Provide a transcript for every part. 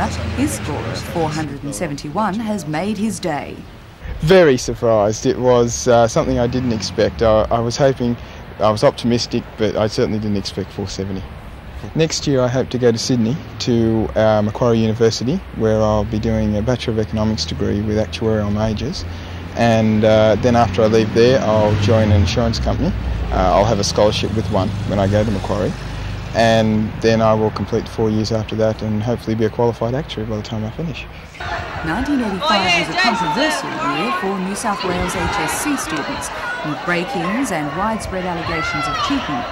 Merewether, his score of 471 has made his day. Very surprised. It was uh, something I didn't expect. I, I was hoping, I was optimistic, but I certainly didn't expect 470. Next year, I hope to go to Sydney to uh, Macquarie University, where I'll be doing a Bachelor of Economics degree with actuarial majors. And uh, then after I leave there, I'll join an insurance company. Uh, I'll have a scholarship with one when I go to Macquarie. And then I will complete four years after that and hopefully be a qualified actuary by the time I finish. 1985 was a controversial year for New South Wales HSC students, with break-ins and widespread allegations of cheating.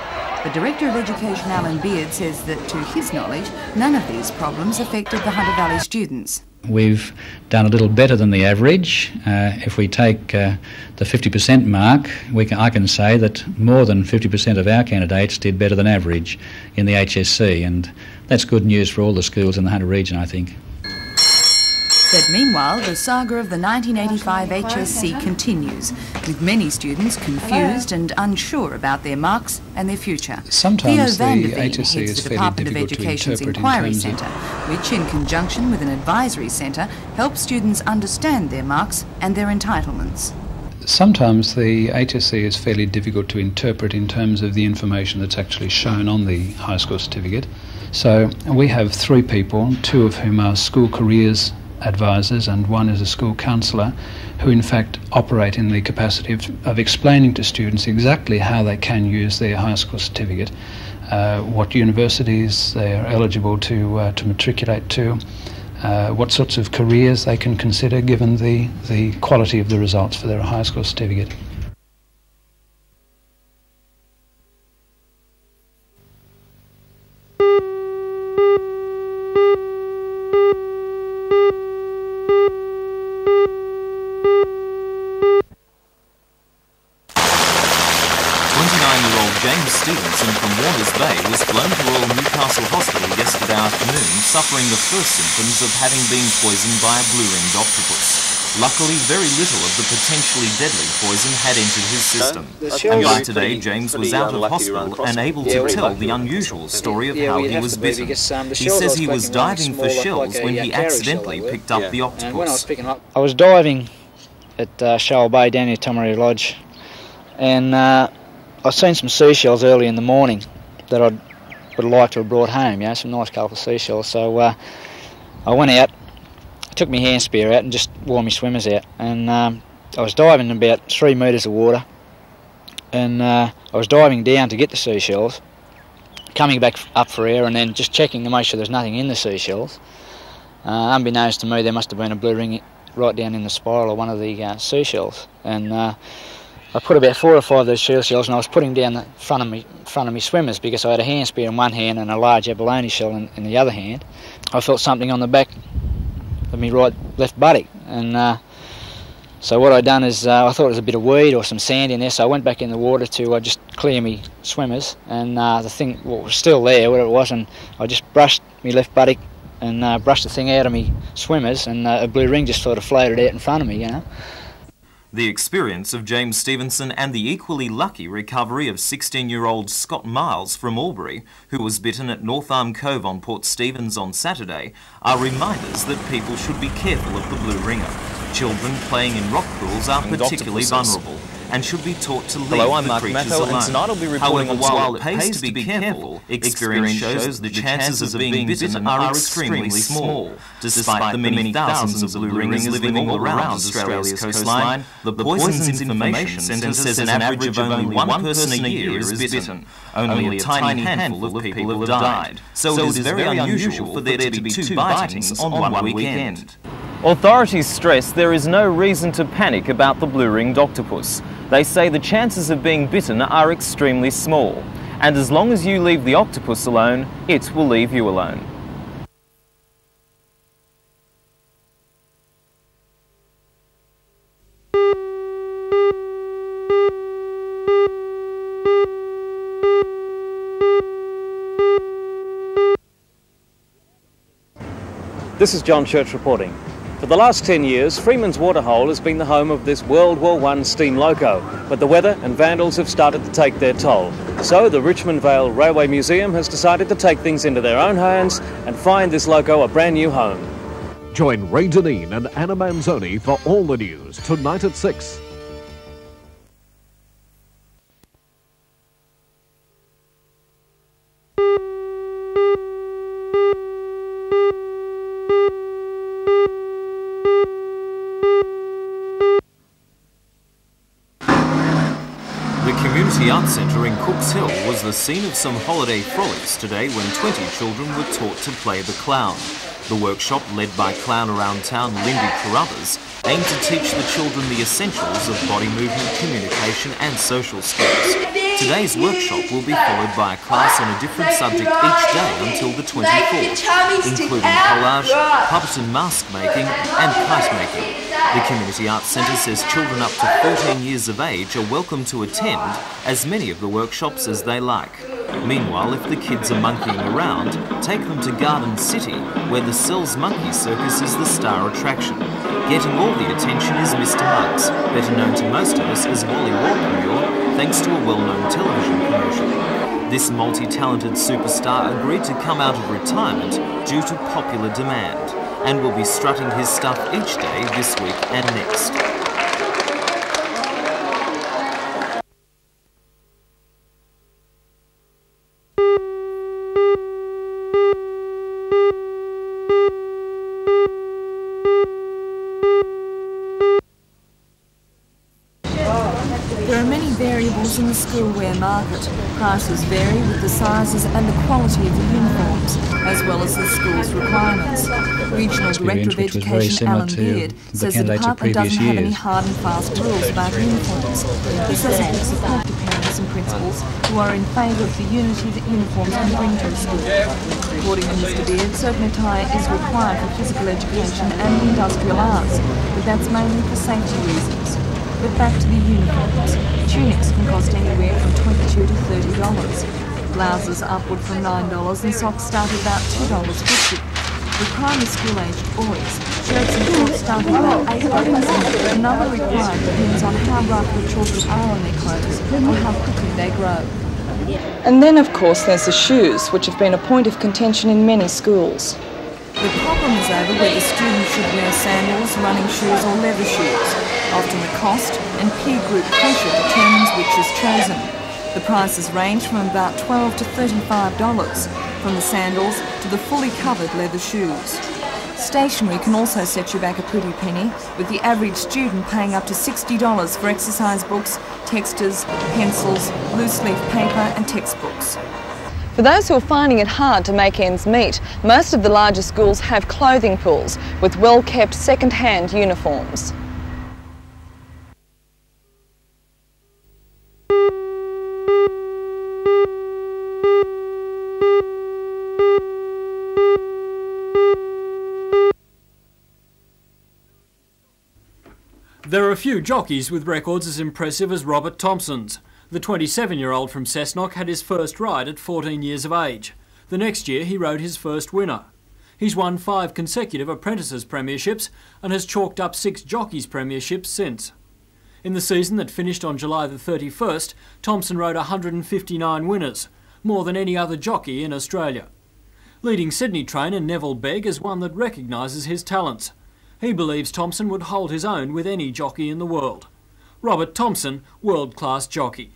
The Director of Education, Alan Beard, says that to his knowledge, none of these problems affected the Hunter Valley students. We've done a little better than the average. Uh, if we take uh, the 50% mark, can, I can say that more than 50% of our candidates did better than average in the HSC, and that's good news for all the schools in the Hunter region, I think. Meanwhile, the saga of the 1985 HSC continues, with many students confused and unsure about their marks and their future. Sometimes Theo the HSC heads is the Department of Education's in Inquiry of- Centre, which, in conjunction with an advisory centre, helps students understand their marks and their entitlements. Sometimes the HSC is fairly difficult to interpret in terms of the information that's actually shown on the high school certificate. So we have three people, two of whom are school careers advisors and one is a school counsellor, who in fact operate in the capacity of, of explaining to students exactly how they can use their high school certificate, uh, what universities they are eligible to, uh, to matriculate to, uh, what sorts of careers they can consider given the, the quality of the results for their high school certificate. First symptoms of having been poisoned by a blue-ringed octopus. Luckily, very little of the potentially deadly poison had entered his system. And by today, James was out of hospital and able to tell the unusual story of how he was bitten. He says he was diving for shells when he accidentally picked up the octopus. I was up I was diving at uh, Shoal Bay down near Tomaree Lodge, and uh, I'd seen some seashells early in the morning that I'd would have liked to have brought home. You know, some nice colourful seashells. So uh, I went out, took my hand spear out, and just wore my swimmers out. And um, I was diving in about three metres of water, and uh, I was diving down to get the seashells, coming back up for air, and then just checking to make sure there's nothing in the seashells. Uh, unbeknownst to me, there must have been a blue ring right down in the spiral of one of the uh, seashells, and uh, I put about four or five of those shell seashells, and I was putting down the front of me front of me swimmers because I had a hand spear in one hand and a large abalone shell in, in the other hand. I felt something on the back of me right left buttock, and uh, so what I done is uh, I thought it was a bit of weed or some sand in there, so I went back in the water to uh, just clear me swimmers, and uh, the thing well, was still there, whatever it was, and I just brushed me left buttock and uh, brushed the thing out of me swimmers, and uh, a blue ring just sort of floated out in front of me, you know. The experience of James Stevenson and the equally lucky recovery of 16-year-old Scott Miles from Albury, who was bitten at North Arm Cove on Port Stephens on Saturday, are reminders that people should be careful of the blue ringer. Children playing in rock pools are particularly vulnerable and should be taught to leave Hello, I'm the Mark creatures Matto, and alone. tonight I'll be reporting However, on while it pays to be careful, experience shows that the chances of being bitten are extremely small. Despite the many thousands of blue ringers living all around Australia's coastline, the Poisons Information Centre says an average of only one person a year is bitten. Only a tiny handful of people have died. So it is very unusual for there to be two bitings on one weekend. Authorities stress there is no reason to panic about the blue ringed octopus. They say the chances of being bitten are extremely small. And as long as you leave the octopus alone, it will leave you alone. This is John Church reporting. For the last 10 years, Freeman's Waterhole has been the home of this World War I steam loco, but the weather and vandals have started to take their toll. So the Richmond Vale Railway Museum has decided to take things into their own hands and find this loco a brand new home. Join Ray Deneen and Anna Manzoni for all the news tonight at 6. Centre Hill was the scene of some holiday frolics today when 20 children were taught to play the clown. The workshop, led by clown around town Lindy Carruthers, aimed to teach the children the essentials of body movement, communication and social skills. Today's workshop will be followed by a class on a different subject each day until the 24th, including collage, puppet and mask making and kite making. The Community Arts Centre says children up to 14 years of age are welcome to attend as many of the workshops as they like. Meanwhile, if the kids are monkeying around, take them to Garden City, where the Cells Monkey Circus is the star attraction. Getting all the attention is Mr. Muggs, better known to most of us as Wally Walpurgis, thanks to a well-known television commercial. This multi-talented superstar agreed to come out of retirement due to popular demand, and will be strutting his stuff each day this week and next. In the schoolwear market. Prices vary with the sizes and the quality of the uniforms, as well as the school's requirements. Regional Director of which was very Education Alan Beard the says the department doesn't have any hard and fast rules about uniforms. He says it will support the parents and principals who are in favour of the unity that uniforms can bring to a school. According to Mr Beard, certain attire is required for physical education and industrial arts, but that's mainly for safety reasons. But back to the uniforms. Tunics can cost anywhere from 22 to $30. Blouses upward from $9 and socks start at about $2.50. For primary school aged boys, shirts and shorts start at about $8. The number required depends on how rough the children are on their clothes or how quickly they grow. And then, of course, there's the shoes, which have been a point of contention in many schools. The problem is over whether students should wear sandals, running shoes or leather shoes. Often the cost and peer group pressure determines which is chosen. The prices range from about 12 to $35, from the sandals to the fully covered leather shoes. Stationery can also set you back a pretty penny, with the average student paying up to $60 for exercise books, texters, pencils, loose leaf paper and textbooks. For those who are finding it hard to make ends meet, most of the larger schools have clothing pools with well kept second hand uniforms. There are a few jockeys with records as impressive as Robert Thompson's. The 27 year old from Cessnock had his first ride at 14 years of age. The next year he rode his first winner. He's won five consecutive apprentices premierships and has chalked up six jockeys premierships since. In the season that finished on July the 31st, Thompson rode 159 winners, more than any other jockey in Australia. Leading Sydney trainer Neville Begg is one that recognises his talents. He believes Thompson would hold his own with any jockey in the world. Robert Thompson, world class jockey.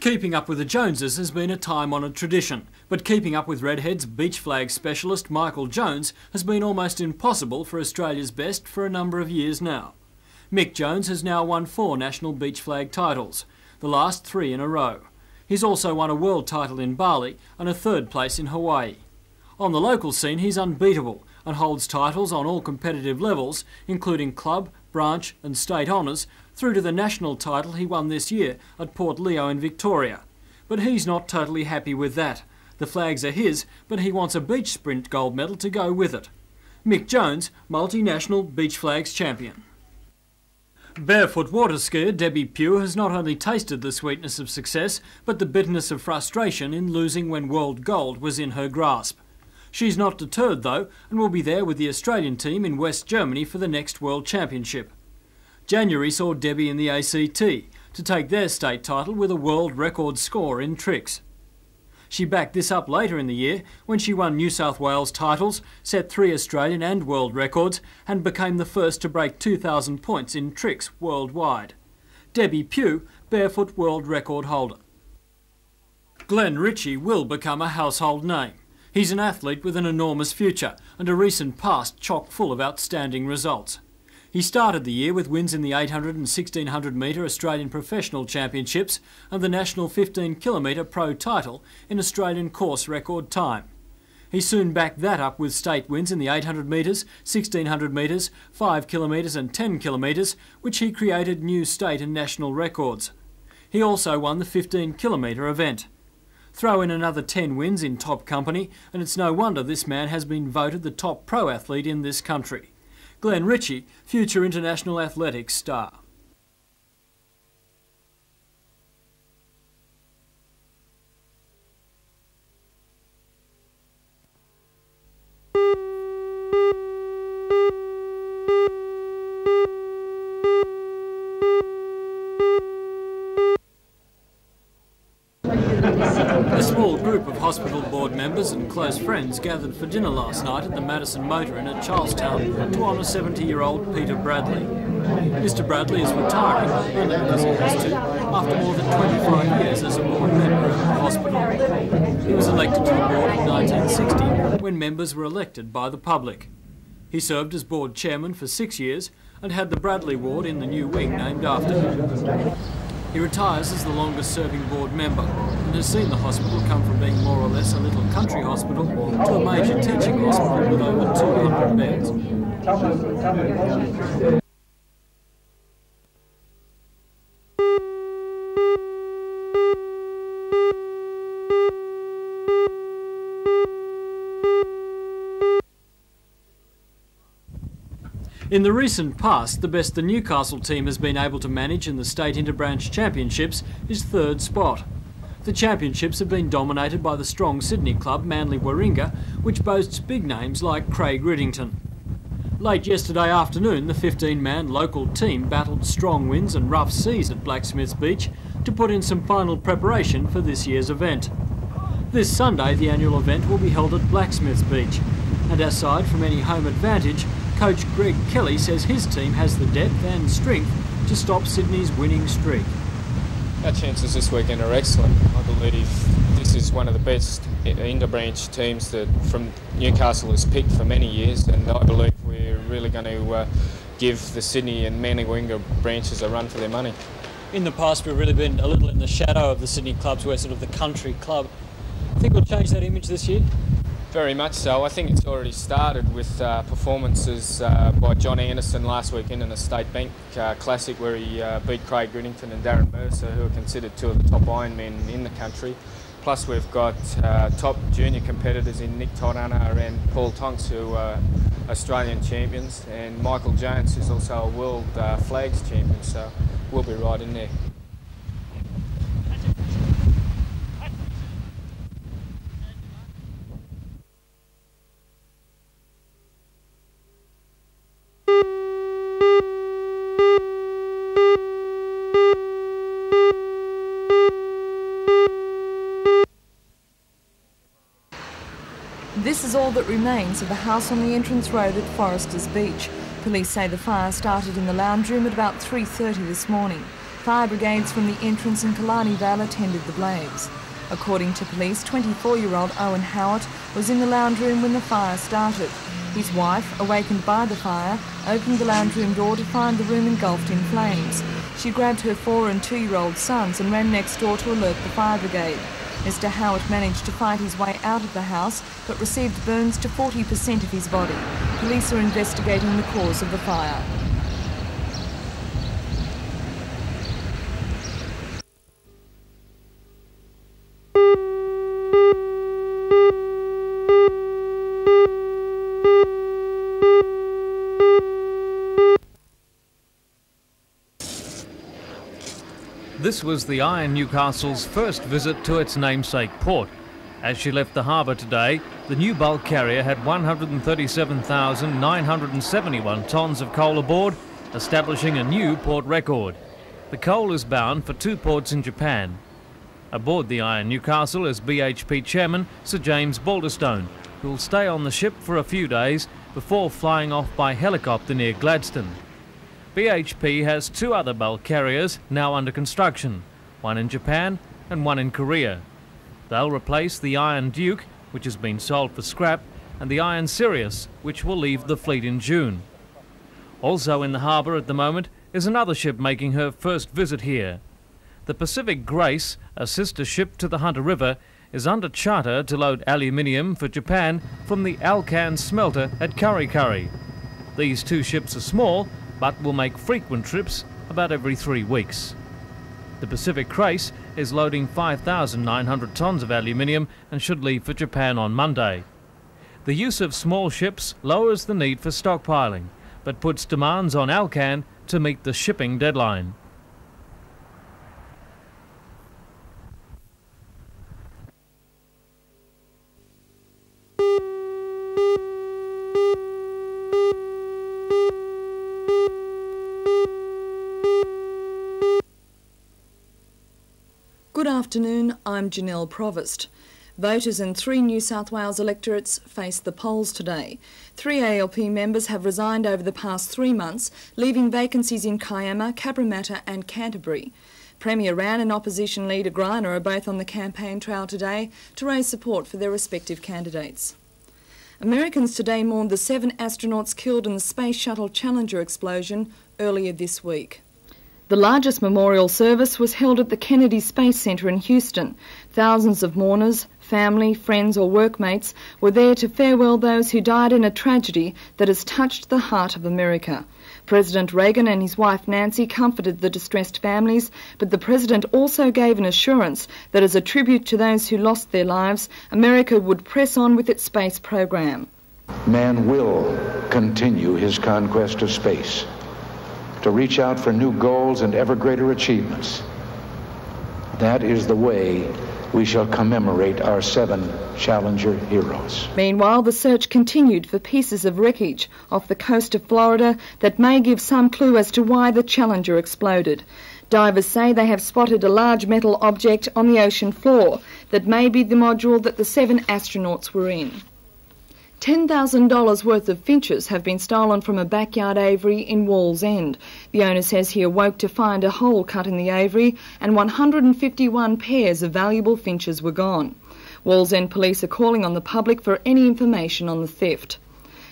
Keeping up with the Joneses has been a time honoured tradition, but keeping up with Redhead's beach flag specialist Michael Jones has been almost impossible for Australia's best for a number of years now. Mick Jones has now won four national beach flag titles, the last three in a row. He's also won a world title in Bali and a third place in Hawaii. On the local scene, he's unbeatable and holds titles on all competitive levels, including club, branch, and state honours, through to the national title he won this year at Point Leo in Victoria. But he's not totally happy with that. The flags are his, but he wants a beach sprint gold medal to go with it. Mick Jones, multinational beach flags champion. Barefoot water skier Debbie Pugh has not only tasted the sweetness of success, but the bitterness of frustration in losing when world gold was in her grasp. She's not deterred though and will be there with the Australian team in West Germany for the next World Championship. January saw Debbie in the ACT to take their state title with a world record score in tricks. She backed this up later in the year when she won New South Wales titles, set three Australian and world records, and became the first to break 2,000 points in tricks worldwide. Debbie Pugh, barefoot world record holder. Glenn Ritchie will become a household name. He's an athlete with an enormous future and a recent past chock full of outstanding results. He started the year with wins in the 800 and 1600 metre Australian Professional Championships and the National 15 kilometre Pro title in Australian course record time. He soon backed that up with state wins in the 800 metres, 1600 metres, 5 kilometres and 10 kilometres, which he created new state and national records. He also won the 15 kilometre event. Throw in another 10 wins in top company, and it's no wonder this man has been voted the top pro athlete in this country. Glenn Ritchie, future international athletics star. Close friends gathered for dinner last night at the Madison Motor Inn at Charlestown to honour 70-year-old Peter Bradley. Mr Bradley is retiring, has after more than 25 years as a board member of the hospital. He was elected to the board in 1960 when members were elected by the public. He served as board chairman for six years and had the Bradley Ward in the new wing named after him. He retires as the longest serving board member has seen the hospital come from being more or less a little country hospital to a major teaching hospital with over 200 beds. In the recent past, the best the Newcastle team has been able to manage in the State Interbranch Championships is third spot. The championships have been dominated by the strong Sydney club Manly Warringah, which boasts big names like Craig Riddington. Late yesterday afternoon, the 15-man local team battled strong winds and rough seas at Blacksmiths Beach to put in some final preparation for this year's event. This Sunday, the annual event will be held at Blacksmiths Beach, and aside from any home advantage, coach Greg Kelly says his team has the depth and strength to stop Sydney's winning streak. Our chances this weekend are excellent. I believe this is one of the best interbranch teams that from Newcastle has picked for many years, and I believe we're really going to uh, give the Sydney and Manly Warringah branches a run for their money. In the past, we've really been a little in the shadow of the Sydney clubs. We're sort of the country club. I think we'll change that image this year. Very much so. I think it's already started with uh, performances uh, by John Anderson last weekend in the State Bank uh, Classic where he uh, beat Craig Riddington and Darren Mercer who are considered two of the top Ironmen in the country. Plus we've got uh, top junior competitors in Nick Torana and Paul Tonks who are Australian champions and Michael Jones who's also a world uh, flags champion so we'll be right in there. All that remains of the house on the entrance road at Foresters Beach. Police say the fire started in the lounge room at about 3.30 this morning. Fire brigades from the entrance in Killarney Vale attended the blaze. According to police, 24-year-old Owen Howard was in the lounge room when the fire started. His wife, awakened by the fire, opened the lounge room door to find the room engulfed in flames. She grabbed her four and two-year-old sons and ran next door to alert the fire brigade. Mr. Howard managed to fight his way out of the house but received burns to 40% of his body. Police are investigating the cause of the fire. This was the Iron Newcastle's first visit to its namesake port. As she left the harbour today, The new bulk carrier had 137,971 tonnes of coal aboard, establishing a new port record. The coal is bound for two ports in Japan. Aboard the Iron Newcastle is BHP chairman Sir James Balderstone, who will stay on the ship for a few days before flying off by helicopter near Gladstone. BHP has two other bulk carriers now under construction, one in Japan and one in Korea. They'll replace the Iron Duke, which has been sold for scrap, and the Iron Sirius, which will leave the fleet in June. Also in the harbour at the moment is another ship making her first visit here. The Pacific Grace, a sister ship to the Hunter River, is under charter to load aluminium for Japan from the Alcan smelter at Kurri. These two ships are small, but will make frequent trips about every three weeks. The Pacific Grace is loading 5,900 tonnes of aluminium and should leave for Japan on Monday. The use of small ships lowers the need for stockpiling, but puts demands on Alcan to meet the shipping deadline. Afternoon, I'm Janelle Provost. Voters in three New South Wales electorates face the polls today. Three ALP members have resigned over the past three months, leaving vacancies in Kiama, Cabramatta and Canterbury. Premier Wran and opposition leader Greiner are both on the campaign trail today to raise support for their respective candidates. Americans today mourned the seven astronauts killed in the Space Shuttle Challenger explosion earlier this week. The largest memorial service was held at the Kennedy Space Center in Houston. Thousands of mourners, family, friends, or workmates were there to farewell those who died in a tragedy that has touched the heart of America. President Reagan and his wife Nancy comforted the distressed families, but the President also gave an assurance that as a tribute to those who lost their lives, America would press on with its space program. Man will continue his conquest of space to reach out for new goals and ever greater achievements. That is the way we shall commemorate our seven Challenger heroes. Meanwhile, the search continued for pieces of wreckage off the coast of Florida that may give some clue as to why the Challenger exploded. Divers say they have spotted a large metal object on the ocean floor that may be the module that the seven astronauts were in. $10,000 worth of finches have been stolen from a backyard aviary in Wallsend. The owner says he awoke to find a hole cut in the aviary and 151 pairs of valuable finches were gone. Wallsend police are calling on the public for any information on the theft.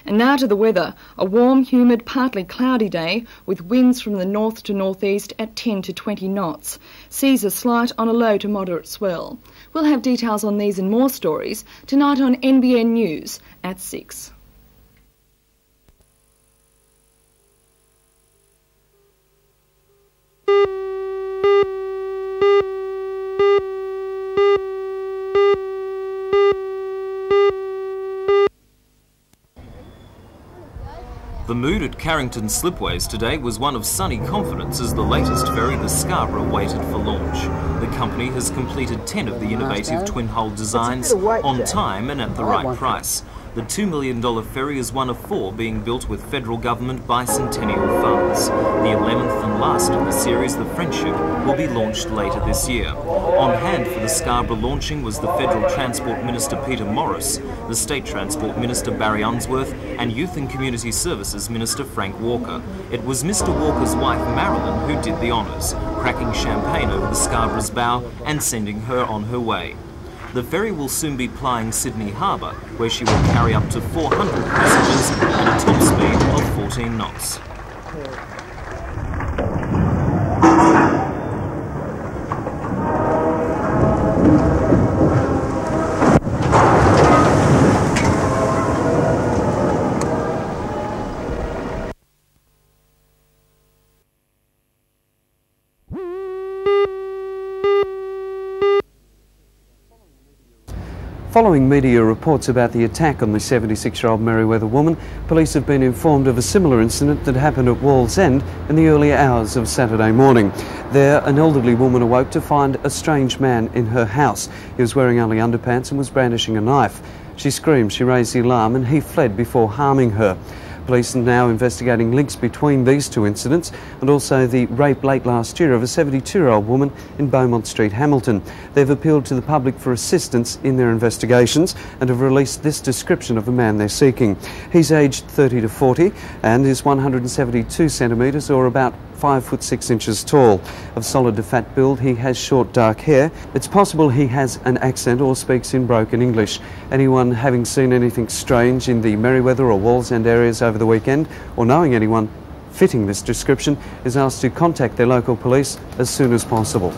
And now to the weather. A warm, humid, partly cloudy day with winds from the north to northeast at 10 to 20 knots. Seas are slight on a low to moderate swell. We'll have details on these and more stories tonight on NBN News at 6. The mood at Carrington Slipways today was one of sunny confidence as the latest ferry, the Scarborough, waited for launch. The company has completed 10 of the innovative twin-hull designs on time and at the right price. The $2 million ferry is one of four being built with federal government bicentennial funds. The 11th and last of the series, the Friendship, will be launched later this year. On hand for the Scarborough launching was the Federal Transport Minister Peter Morris, the State Transport Minister Barry Unsworth, and Youth and Community Services Minister Frank Walker. It was Mr Walker's wife Marilyn who did the honours, cracking champagne over the Scarborough's bow and sending her on her way. The ferry will soon be plying Sydney Harbour, where she will carry up to 400 passengers at a top speed of 14 knots. Following media reports about the attack on the 76 year old Merewether woman, police have been informed of a similar incident that happened at Wallsend in the early hours of Saturday morning. There, an elderly woman awoke to find a strange man in her house. He was wearing only underpants and was brandishing a knife. She screamed, she raised the alarm, and he fled before harming her. Police are now investigating links between these two incidents and also the rape late last year of a 72 year old woman in Beaumont Street, Hamilton. They've appealed to the public for assistance in their investigations and have released this description of the man they're seeking. He's aged 30 to 40 and is 172 centimetres or about five foot six inches tall. Of solid to fat build, he has short dark hair. It's possible he has an accent or speaks in broken English. Anyone having seen anything strange in the Merewether or Wallsend areas over the weekend, or knowing anyone fitting this description, is asked to contact their local police as soon as possible.